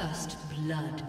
First blood.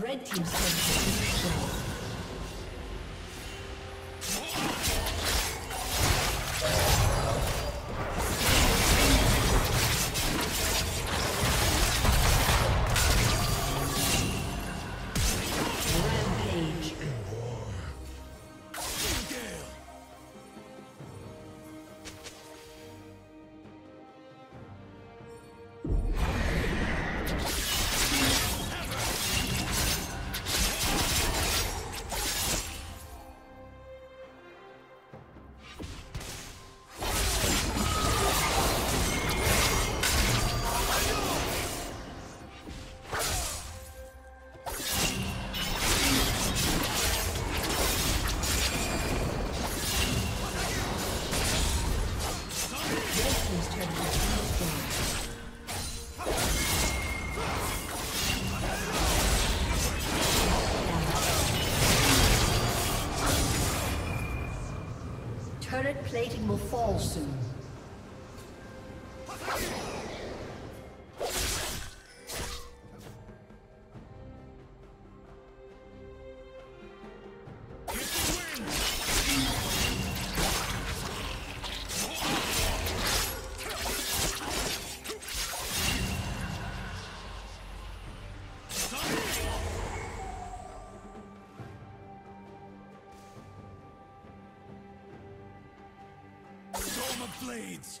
Red team's turret Olsun. blades!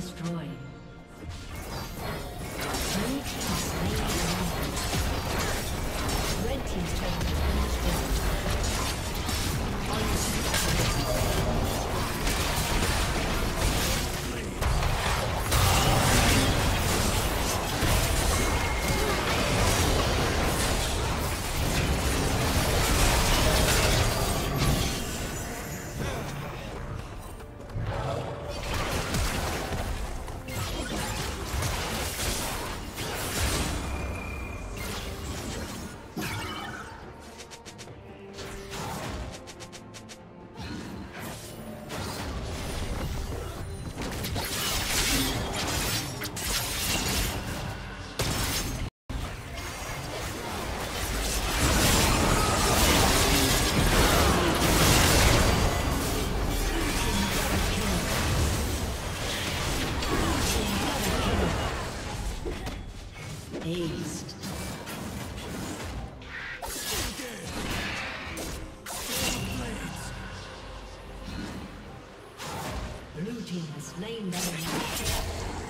destroyed. Slain Baron